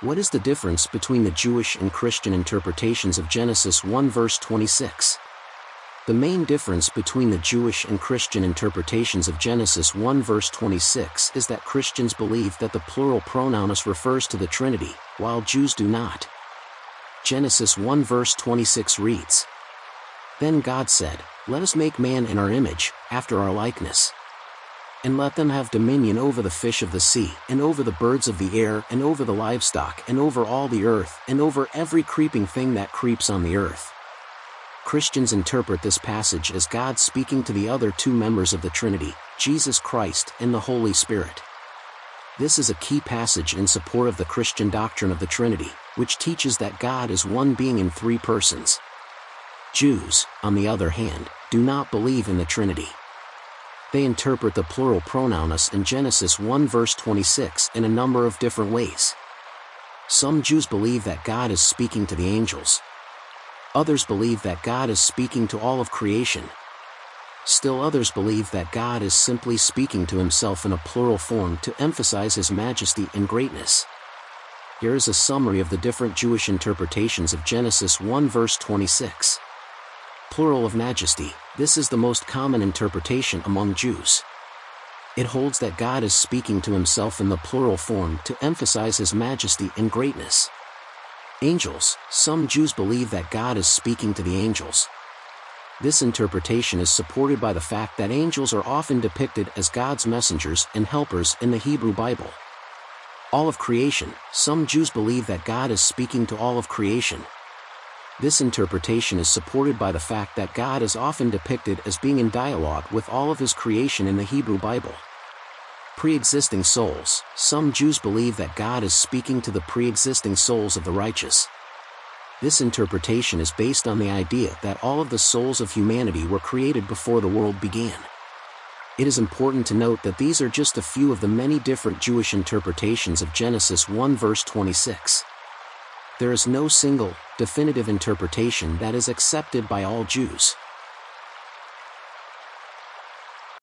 What is the difference between the Jewish and Christian interpretations of Genesis 1 verse 26? The main difference between the Jewish and Christian interpretations of Genesis 1 verse 26 is that Christians believe that the plural pronounus refers to the Trinity, while Jews do not. Genesis 1 verse 26 reads, Then God said, Let us make man in our image, after our likeness and let them have dominion over the fish of the sea, and over the birds of the air, and over the livestock, and over all the earth, and over every creeping thing that creeps on the earth. Christians interpret this passage as God speaking to the other two members of the Trinity, Jesus Christ and the Holy Spirit. This is a key passage in support of the Christian doctrine of the Trinity, which teaches that God is one being in three persons. Jews, on the other hand, do not believe in the Trinity they interpret the plural pronoun us in Genesis 1 verse 26 in a number of different ways. Some Jews believe that God is speaking to the angels. Others believe that God is speaking to all of creation. Still others believe that God is simply speaking to himself in a plural form to emphasize his majesty and greatness. Here is a summary of the different Jewish interpretations of Genesis 1 verse 26 plural of majesty, this is the most common interpretation among Jews. It holds that God is speaking to himself in the plural form to emphasize his majesty and greatness. Angels, some Jews believe that God is speaking to the angels. This interpretation is supported by the fact that angels are often depicted as God's messengers and helpers in the Hebrew Bible. All of creation, some Jews believe that God is speaking to all of creation, this interpretation is supported by the fact that God is often depicted as being in dialogue with all of his creation in the Hebrew Bible. Pre-existing souls, some Jews believe that God is speaking to the pre-existing souls of the righteous. This interpretation is based on the idea that all of the souls of humanity were created before the world began. It is important to note that these are just a few of the many different Jewish interpretations of Genesis 1 verse 26 there is no single, definitive interpretation that is accepted by all Jews.